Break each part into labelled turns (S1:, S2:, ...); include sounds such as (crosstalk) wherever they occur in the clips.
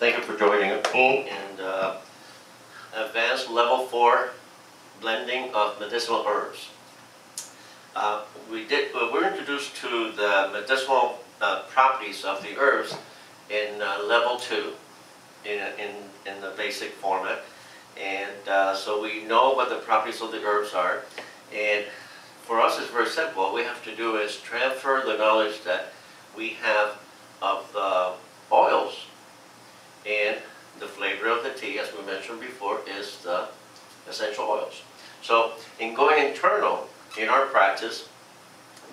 S1: Thank you for joining me And uh, advanced level four blending of medicinal herbs. Uh, We did, we were introduced to the medicinal uh, properties of the herbs in uh, level two, in, in, in the basic format. And uh, so we know what the properties of the herbs are. And for us, it's very simple. What we have to do is transfer the knowledge that we have of the oils and the flavor of the tea, as we mentioned before, is the essential oils. So in going internal, in our practice,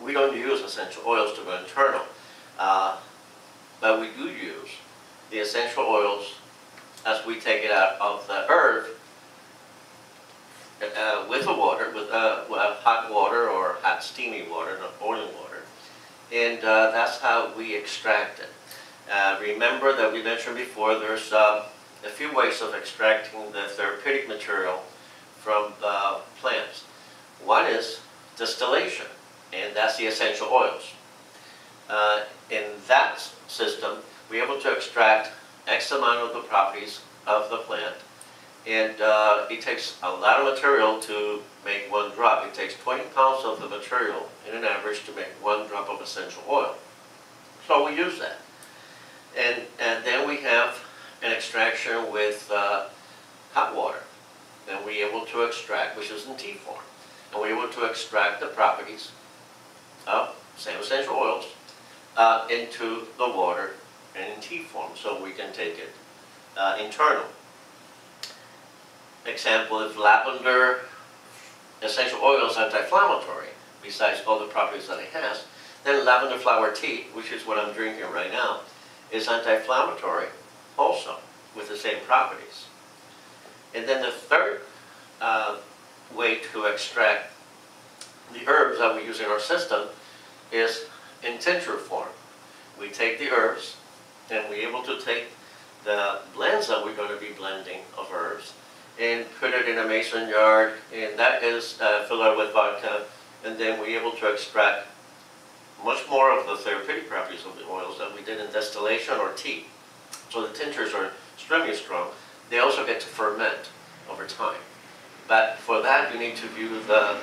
S1: we don't use essential oils to go internal. Uh, but we do use the essential oils as we take it out of the herb uh, with the water, with, uh, with hot water or hot steamy water, not boiling water. And uh, that's how we extract it. Uh, remember that we mentioned before, there's um, a few ways of extracting the therapeutic material from the plants. One is distillation, and that's the essential oils. Uh, in that system, we're able to extract X amount of the properties of the plant, and uh, it takes a lot of material to make one drop. It takes 20 pounds of the material in an average to make one drop of essential oil. So we use that. And, and then we have an extraction with uh, hot water. And we're able to extract, which is in tea form. And we're able to extract the properties of same essential oils uh, into the water and in tea form, so we can take it uh, internal. Example, if lavender essential oil is anti-inflammatory, besides all the properties that it has, then lavender flower tea, which is what I'm drinking right now, is anti-inflammatory also, with the same properties. And then the third uh, way to extract the herbs that we use in our system is in tincture form. We take the herbs, and we're able to take the blends that we're going to be blending of herbs and put it in a mason jar, and that is uh, filled out with vodka, and then we're able to extract much more of the therapeutic properties of the oils than we did in distillation or tea. So the tinctures are extremely strong. They also get to ferment over time. But for that, you need to view the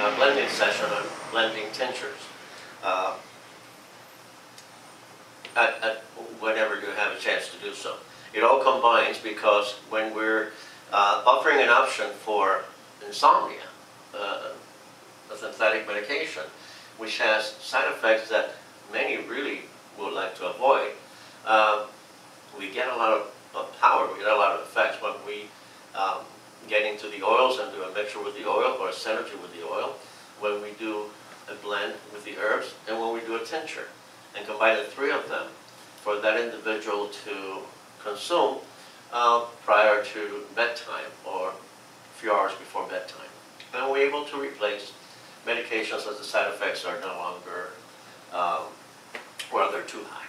S1: uh, blending session on blending tinctures. Uh, at, at whenever you have a chance to do so. It all combines because when we're uh, offering an option for insomnia, uh, a synthetic medication, which has side effects that many really would like to avoid, uh, we get a lot of, of, power, we get a lot of effects when we um, get into the oils and do a mixture with the oil or a synergy with the oil, when we do a blend with the herbs, and when we do a tincture and combine the three of them for that individual to consume uh, prior to bedtime or a few hours before bedtime. And we're able to replace medications as the side effects are no longer, um, well, they're too high.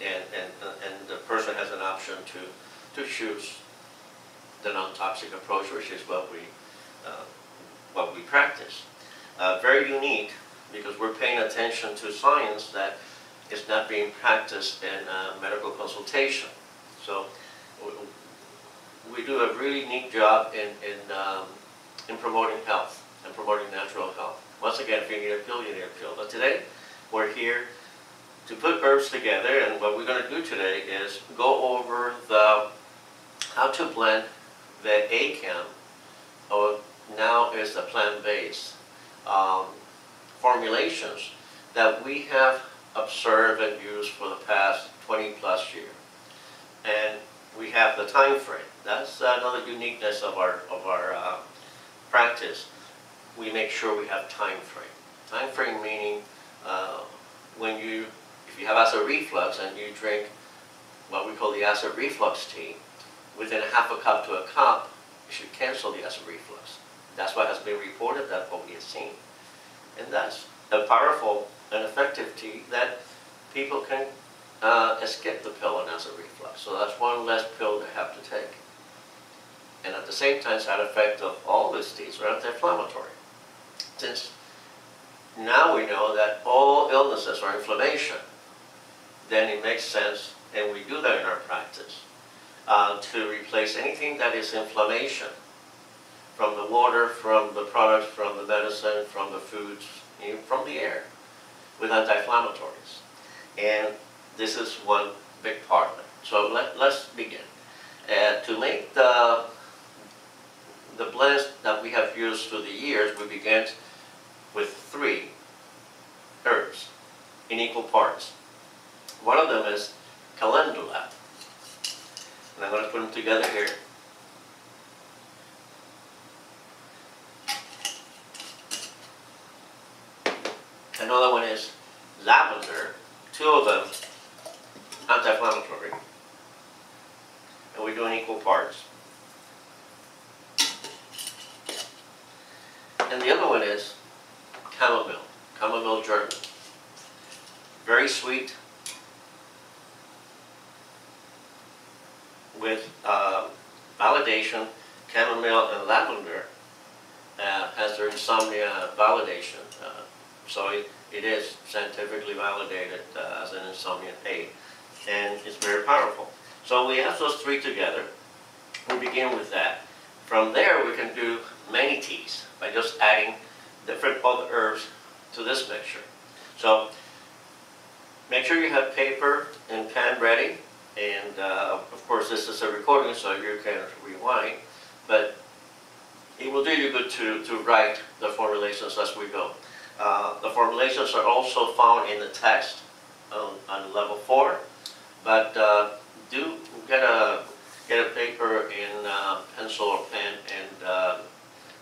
S1: And, and, and the person has an option to, to choose the non-toxic approach, which is what we, uh, what we practice. Uh, very unique because we're paying attention to science that is not being practiced in uh, medical consultation. So we do a really neat job in, in, um, in promoting health and promoting natural health. Once again, if you need a pill, you need a pill. But today, we're here to put herbs together, and what we're going to do today is go over the how to blend the ACAM, or now is the plant-based um, formulations that we have observed and used for the past 20 plus years. And we have the time frame. That's another uniqueness of our, of our uh, practice. We make sure we have time frame. Time frame meaning uh, when you, if you have acid reflux and you drink what we call the acid reflux tea, within half a cup to a cup, you should cancel the acid reflux. That's what has been reported, that's what we have seen. And that's a powerful and effective tea that people can uh, escape the pill and acid reflux. So that's one less pill they have to take. And at the same time, side effect of all these teas are anti-inflammatory. Since now we know that all illnesses are inflammation, then it makes sense, and we do that in our practice, uh, to replace anything that is inflammation from the water, from the products, from the medicine, from the foods, from the air with anti-inflammatories. And this is one big part of it. So let, let's begin. Uh, to make the, the blends that we have used through the years, we began with three herbs in equal parts. One of them is calendula. And I'm going to put them together here. Another one is lavender, two of them anti-inflammatory. And we do in equal parts. And the other one is chamomile, chamomile German. Very sweet, with uh, validation, chamomile and lavender uh, has their insomnia validation. Uh, so it, it is scientifically validated uh, as an insomnia aid, and it's very powerful. So we have those three together. We begin with that. From there, we can do many teas by just adding different other herbs to this mixture. So make sure you have paper and pen ready. And uh, of course, this is a recording, so you can rewind. But it will do you good to, to write the formulations as we go. Uh, the formulations are also found in the text on, on level four, but uh, do get a get a paper and uh, pencil or pen and uh,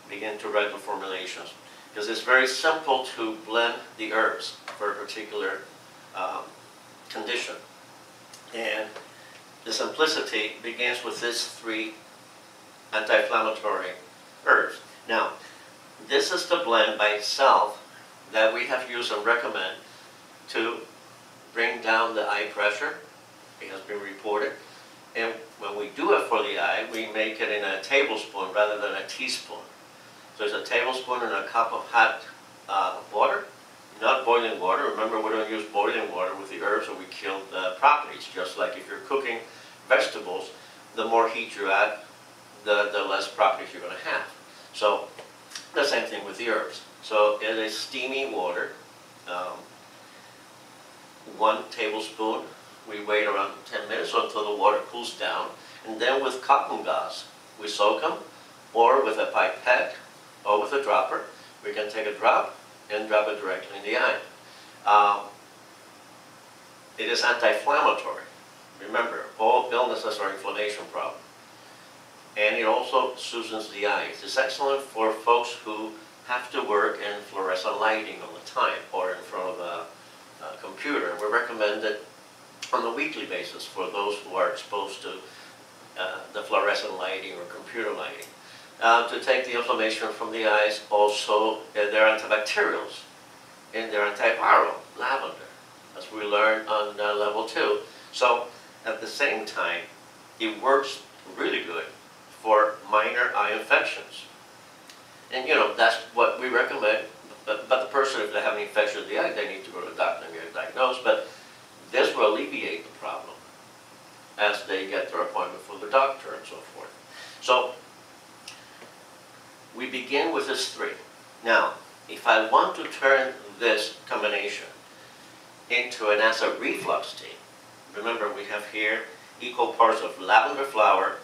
S1: begin to write the formulations because it's very simple to blend the herbs for a particular um, condition. And the simplicity begins with these three anti-inflammatory herbs. Now, this is the blend by itself that we have used and recommend to bring down the eye pressure. It has been reported. And when we do it for the eye, we make it in a tablespoon rather than a teaspoon. It's a tablespoon and a cup of hot uh, water, not boiling water. Remember, we don't use boiling water with the herbs or we kill the properties. Just like if you're cooking vegetables, the more heat you add, the, the less properties you're going to have. So the same thing with the herbs. So it is steamy water, um, one tablespoon. We wait around 10 minutes until the water cools down. And then with cotton gauze, we soak them, or with a pipette, or with a dropper. We can take a drop and drop it directly in the eye. Um, it is anti-inflammatory. Remember, all illnesses are inflammation problems. And it also soothes the eyes. It's excellent for folks who have to work in fluorescent lighting all the time or in front of a, a computer. We recommend it on a weekly basis for those who are exposed to uh, the fluorescent lighting or computer lighting. Uh, to take the inflammation from the eyes, also uh, antibacterials and they're antiviral, lavender, as we learned on uh, level two. So at the same time, it works really good for minor eye infections. And you know, that's what we recommend. But, but the person, if they have an infection of the eye, they need to go to the doctor and get diagnosed. But this will alleviate the problem as they get their appointment for the doctor and so forth. So we begin with this three. Now, if I want to turn this combination into an acid reflux tea, remember we have here equal parts of lavender flower,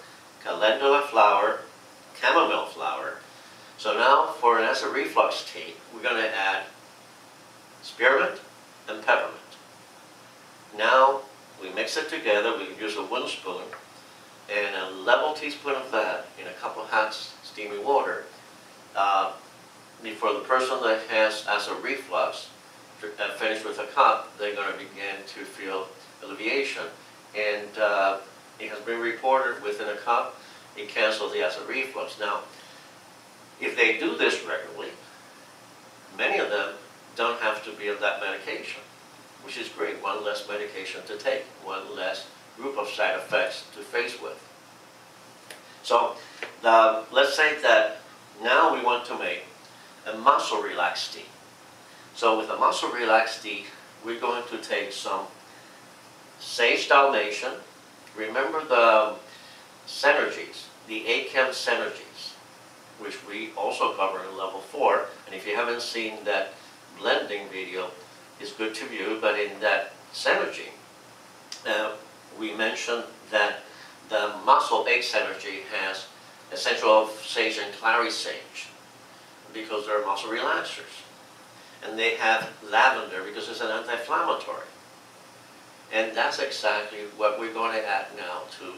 S1: calendula flower, chamomile flower. So now for an acid reflux tea, we're going to add spearmint and peppermint. Now we mix it together, we use a wooden spoon and a level teaspoon of that in a cup of hot steamy water. Uh, for the person that has acid reflux, uh, finished with a cup, they're going to begin to feel alleviation. And uh, it has been reported within a cup, it cancels the acid reflux. Now, if they do this regularly, many of them don't have to be on that medication, which is great. One less medication to take, one less group of side effects to face with. So the, let's say that now we want to make a muscle relax tea. So with a muscle relax tea, we're going to take some sage dalmatian. Remember the Synergies, the ACAM Synergies, which we also cover in level four. And if you haven't seen that blending video, it's good to view, but in that Synergy, uh, we mentioned that the muscle ache Synergy has essential of sage and clary sage because they're muscle relaxers. And they have lavender because it's an anti-inflammatory. And that's exactly what we're going to add now to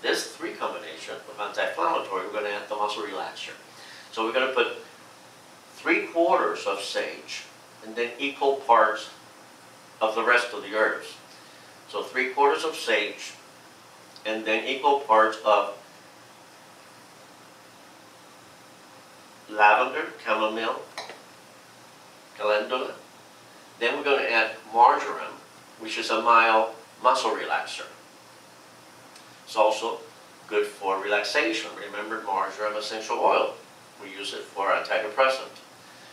S1: this three combination of anti-inflammatory. We're going to add the muscle relaxer. So we're going to put three quarters of sage and then equal parts of the rest of the herbs. So three quarters of sage and then equal parts of lavender, chamomile, calendula. Then we're going to add marjoram, which is a mild muscle relaxer. It's also good for relaxation. Remember marjoram essential oil. We use it for antidepressant.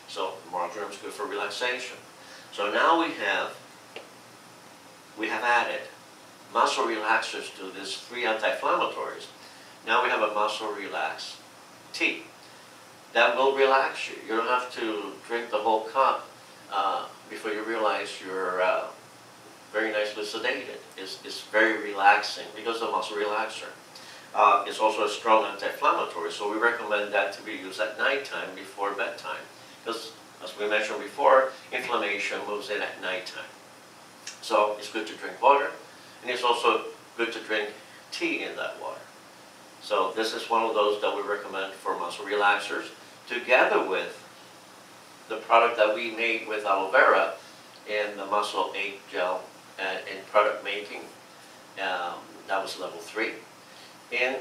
S1: So marjoram is good for relaxation. So now we have we have added muscle relaxers to these three anti-inflammatories. Now we have a muscle relax tea that will relax you. You don't have to drink the whole cup uh, before you realize you're uh, very nicely sedated. It's, it's very relaxing because of muscle relaxer. Uh, it's also a strong anti-inflammatory, so we recommend that to be used at nighttime before bedtime. Because, as we mentioned before, inflammation moves in at nighttime. So it's good to drink water, and it's also good to drink tea in that water. So this is one of those that we recommend for muscle relaxers, together with the product that we made with aloe vera and the muscle ache gel uh, in product making. Um, that was level three. And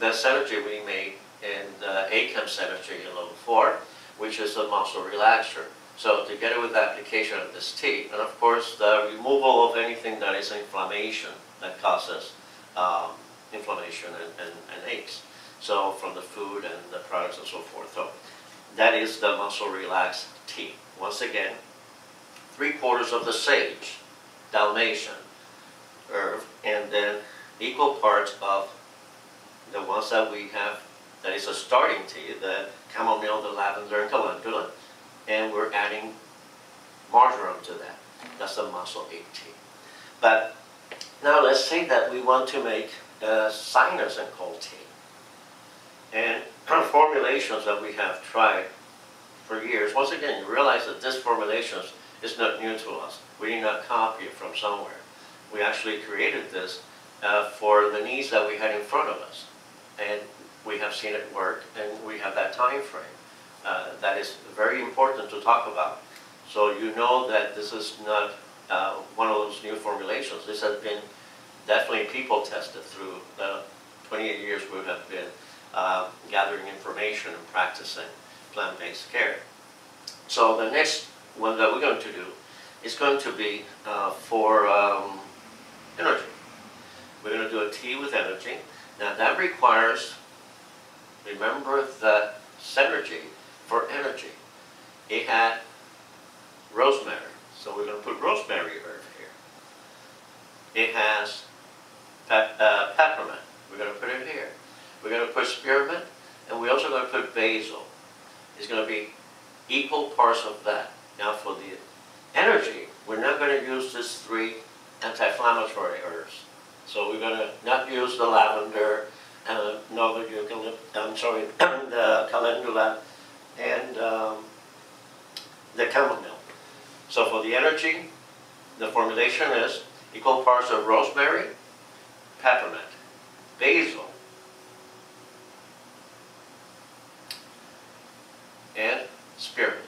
S1: the synergy we made in the ACAM synergy in level four, which is a muscle relaxer. So together with the application of this tea, and of course the removal of anything that is inflammation that causes um, inflammation and, and, and, aches. So from the food and the products and so forth. So that is the muscle relax tea. Once again, three quarters of the sage, Dalmatian herb, and then equal parts of the ones that we have that is a starting tea, the chamomile, the lavender, and calendula, and we're adding marjoram to that. That's the muscle ache tea. But now let's say that we want to make a sinus and cold tea. And formulations that we have tried for years, once again, you realize that this formulation is not new to us. We did not copy it from somewhere. We actually created this uh, for the needs that we had in front of us. And we have seen it work, and we have that time frame. Uh, that is very important to talk about. So you know that this is not uh, one of those new formulations. This has been definitely people tested through the 28 years we have been uh, gathering information and practicing plant-based care. So the next one that we're going to do is going to be uh, for um, energy. We're going to do a tea with energy. Now that requires, remember the synergy for energy. It had rosemary, so we're going to put rosemary herb here. It has pep uh, peppermint, we're going to put it here. We're going to put spearmint, and we're also going to put basil. It's going to be equal parts of that. Now for the energy, we're not going to use these three anti-inflammatory herbs. So we're going to not use the lavender, uh, nor the eucalypt, I'm sorry, (clears throat) the calendula, and um, the chamomile. So for the energy, the formulation is equal parts of rosemary, peppermint, basil, and spearmint.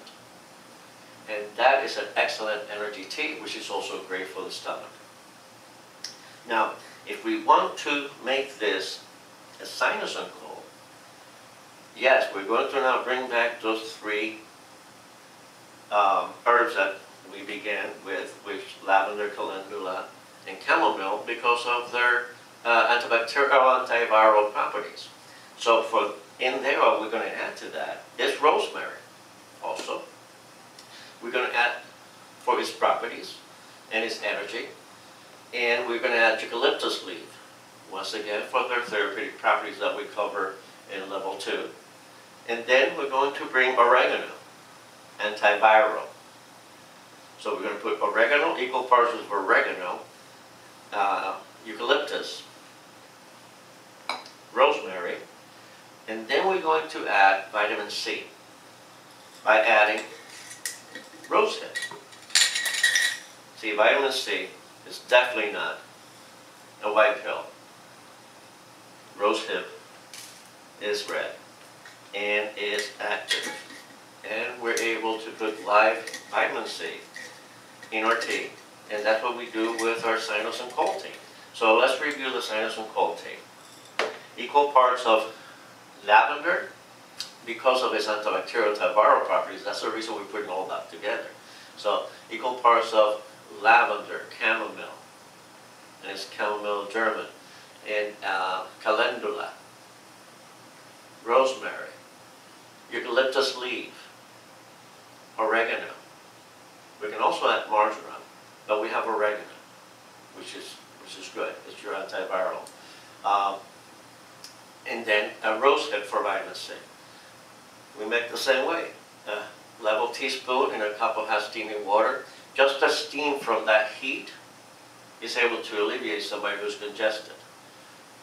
S1: And that is an excellent energy tea, which is also great for the stomach. Now, if we want to make this a sinus and yes, we're going to now bring back those three um, herbs that we began with, which lavender, calendula, and chamomile, because of their uh, antibacterial, antiviral properties. So for in there, we're going to add to that is rosemary also. We're going to add for its properties and its energy. And we're going to add eucalyptus leaf once again for their therapeutic properties that we cover in level two. And then we're going to bring oregano, antiviral. So we're going to put oregano, equal parts of oregano, uh, eucalyptus, rosemary, and then we're going to add vitamin C by adding rosehip. See, vitamin C is definitely not a white pill. Rosehip is red and is active. And we're able to put live vitamin C in our tea. And that's what we do with our sinus and cold tea. So let's review the sinus and cold tea. Equal parts of lavender, because of its antibacterial antiviral properties, that's the reason we're putting all that together. So equal parts of lavender, chamomile, and it's chamomile German, and uh, calendula, rosemary, eucalyptus leaf, oregano. We can also add marjoram, but we have oregano, which is which is good. It's your antiviral. Um, and then a rosehip for vitamin C. We make the same way. A level teaspoon in a cup of hot steaming water. Just the steam from that heat is able to alleviate somebody who's congested.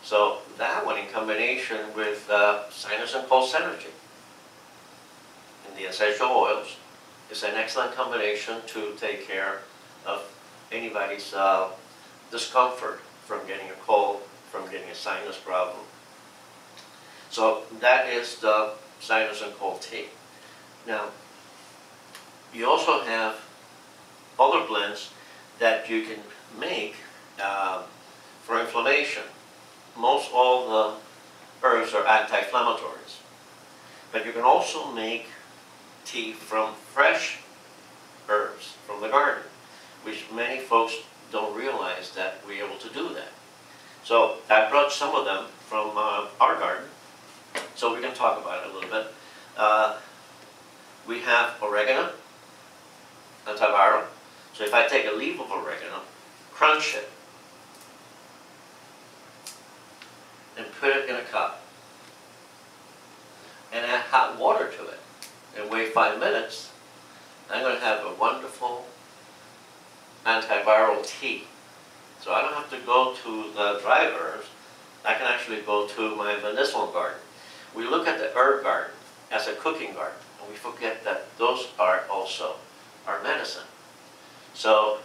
S1: So that one in combination with uh, sinus and cold synergy and the essential oils is an excellent combination to take care of anybody's uh, discomfort from getting a cold, from getting a sinus problem. So that is the sinus and cold tea. Now, you also have other blends that you can make uh, for inflammation. Most all the herbs are anti-inflammatories. But you can also make tea from fresh herbs from the garden, which many folks don't realize that we're able to do that. So I brought some of them from uh, our garden, so we can talk about it a little bit. Uh, we have oregano, antiviral. So if I take a leaf of oregano, crunch it, and put it in a cup, and add hot water to it, and wait five minutes, I'm going to have a wonderful antiviral tea. So I don't have to go to the dry. I can actually go to my medicinal garden. We look at the herb garden as a cooking garden, and we forget that those are also our medicine. So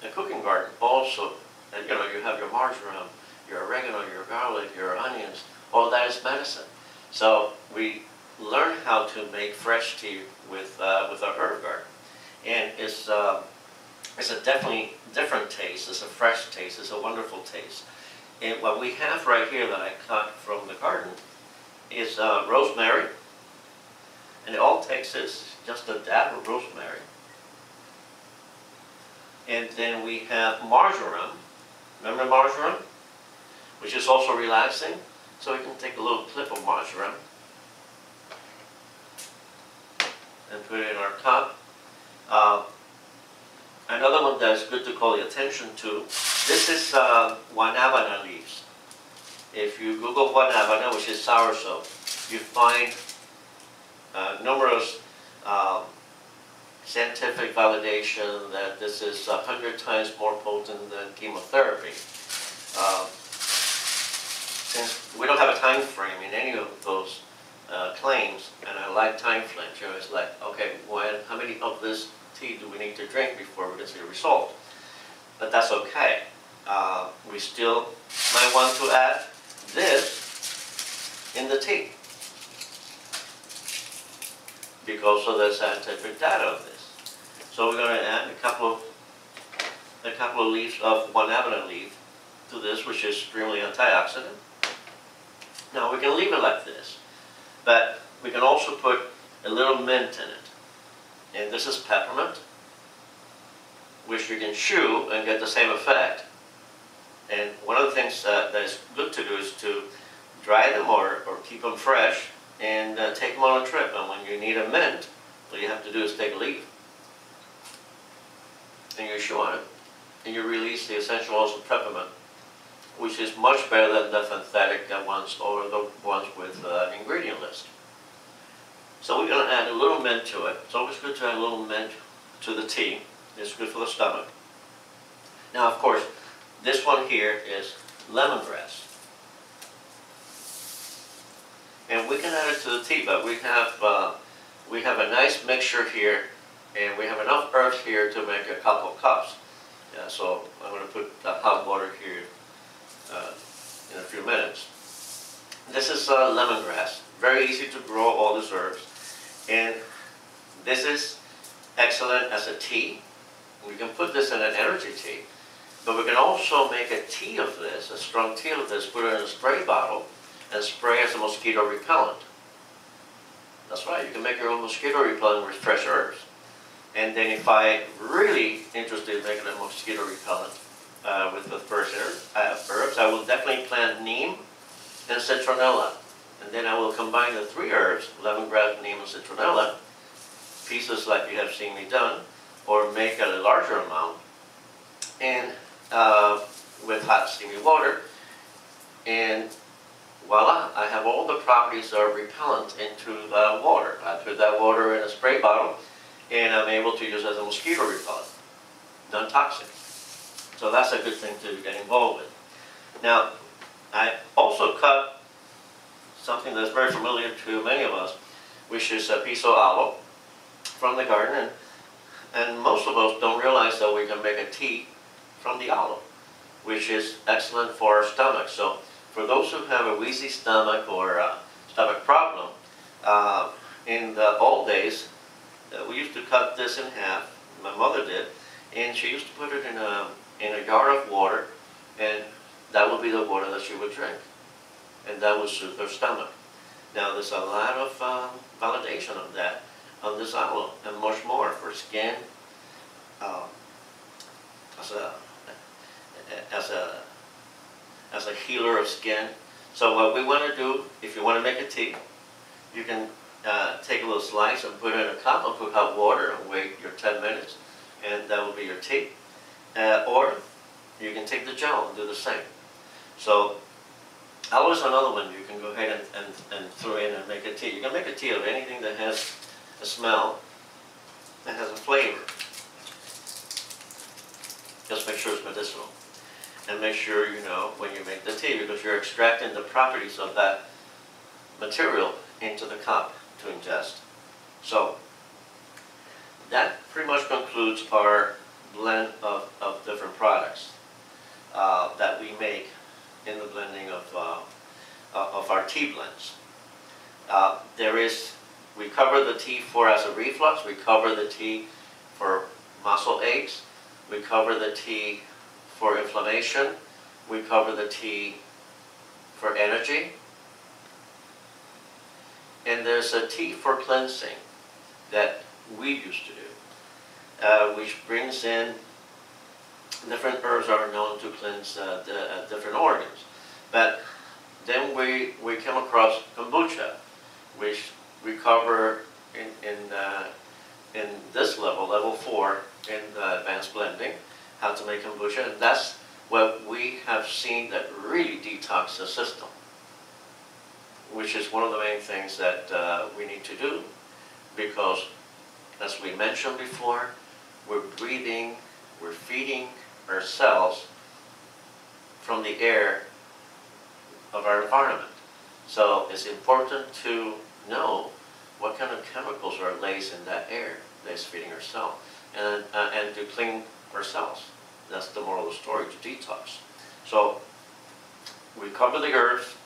S1: the cooking garden also, you know, you have your marjoram, your oregano, your garlic, your onions, all that is medicine. So we learn how to make fresh tea with, uh, with our herb garden. And it's, uh, it's a definitely different taste. It's a fresh taste. It's a wonderful taste. And what we have right here that I cut from the garden is uh, rosemary. And it all it takes is just a dab of rosemary. And then we have marjoram. Remember marjoram? Which is also relaxing. So we can take a little clip of marjoram and put it in our cup. Uh, Another one that's good to call your attention to, this is uh, leaves. If you Google guanabana, which is soursop, you find uh, numerous um, scientific validation that this is a hundred times more potent than chemotherapy. Uh, since we don't have a time frame in any of those uh, claims, and I like time frames, you know, it's like, okay, when, how many of this tea do we need to drink before we can see a result? But that's okay. Uh, we still might want to add this in the tea because of the scientific data of this. So we're going to add a couple of a couple of leaves of guanabana leaf to this, which is extremely antioxidant. Now we can leave it like this, but we can also put a little mint in it and this is peppermint, which you can chew and get the same effect. And one of the things that is good to do is to dry them or, or keep them fresh and uh, take them on a trip. And when you need a mint, all you have to do is take a leaf and you chew on it and you release the essential oils of peppermint which is much better than the synthetic ones or the ones with uh, ingredient list. So we're gonna add a little mint to it. It's always good to add a little mint to the tea. It's good for the stomach. Now, of course, this one here is lemongrass. And we can add it to the tea, but we have, uh, we have a nice mixture here, and we have enough herbs here to make a couple cups. Yeah, so I'm gonna put the hot water here uh, in a few minutes. This is uh, lemongrass, very easy to grow all these herbs. And this is excellent as a tea. We can put this in an energy tea, but we can also make a tea of this, a strong tea of this, put it in a spray bottle, and spray as a mosquito repellent. That's right, you can make your own mosquito repellent with fresh herbs. And then if I really interested in making a mosquito repellent uh, with the fresh herb- uh, herbs, I will definitely plant neem and citronella. And then I will combine the three herbs, lemongrass, neem, and citronella, pieces like you have seen me done, or make a larger amount, and uh, with hot steamy water, and voila, I have all the properties of repellent into the water. I put that water in a spray bottle, and I'm able to use it as a mosquito repellent, non-toxic. So that's a good thing to get involved with. Now, I also cut something that's very familiar to many of us, which is a piece of aloe from the garden, and, and most of us don't realize that we can make a tea from the aloe, which is excellent for our stomach. So for those who have a wheezy stomach or a stomach problem, uh, in the old days, uh, we used to cut this in half, my mother did, and she used to put it in a, in a jar of water, and that would be the water that she would drink. And that would soothe her stomach. Now, there's a lot of um, validation of that on this aloe, and much more for skin, um, as a, as a, as a healer of skin. So what we want to do, if you want to make a tea, you can uh, take a little slice and put it in a cup and put hot water and wait your 10 minutes, and that will be your tea. Uh, or you can take the gel and do the same. So aloe is another one you can go ahead and, and, and throw in and make a tea. You can make a tea of anything that has a smell, that has a flavor. Just make sure it's medicinal. And make sure you know when you make the tea because you're extracting the properties of that material into the cup to ingest. So that pretty much concludes our blend of, of different products uh, that we make in the blending of, uh, of our tea blends. Uh, there is, we cover the tea for as a reflux, we cover the tea for muscle aches, we cover the tea for inflammation, we cover the tea for energy, and there's a tea for cleansing that we used to do, uh, which brings in different herbs are known to cleanse uh, the, uh, different organs. But then we, we came across kombucha, which we cover in, in, uh, in this level, level four, in the advanced blending, how to make kombucha. And that's what we have seen that really detox the system, which is one of the main things that uh, we need to do because, as we mentioned before, we're breathing, we're feeding ourselves from the air of our environment. So it's important to know what kind of chemicals are laced in that air that's feeding our cell and, uh, and to clean our cells. That's the moral of the story, to detox. So we cover the herbs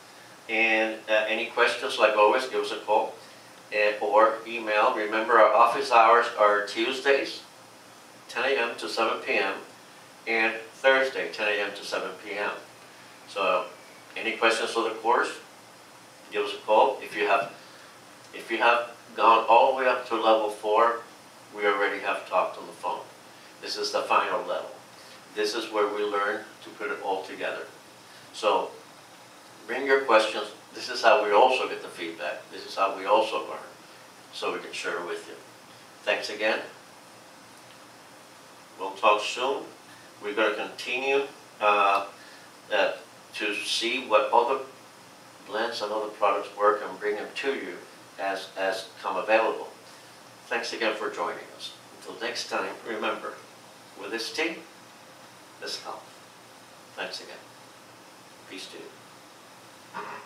S1: and uh, any questions, like always, give us a call uh, or email. Remember, our office hours are Tuesdays, 10 a.m. to 7 p.m and Thursday, 10 a.m. to 7 p.m. So, any questions for the course? Give us a call. If you have, if you have gone all the way up to level four, we already have talked on the phone. This is the final level. This is where we learn to put it all together. So bring your questions. This is how we also get the feedback. This is how we also learn so we can share with you. Thanks again. We'll talk soon. We're going to continue uh, uh, to see what other blends and other products work and bring them to you as, as come available. Thanks again for joining us. Until next time, remember, with this team, this health. Thanks again. Peace to you.